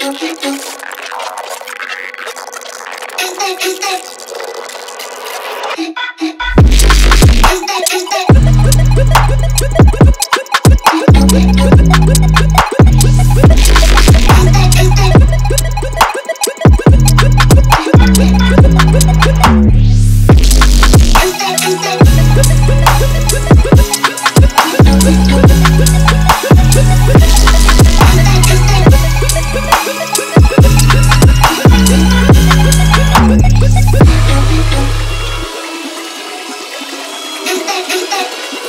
Thank you. it.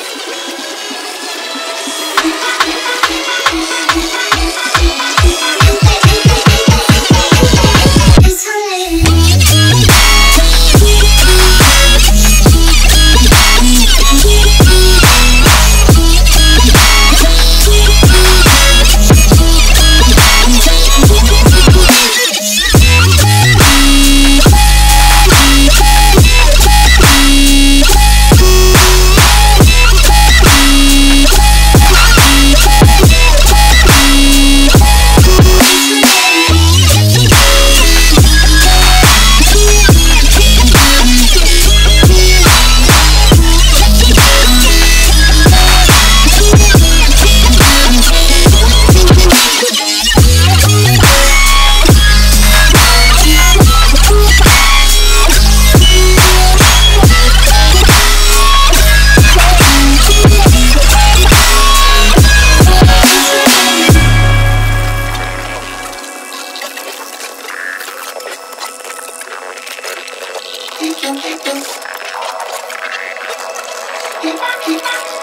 You can keep this. Keep on, keep on.